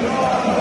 Lord.